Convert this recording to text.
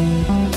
Bye.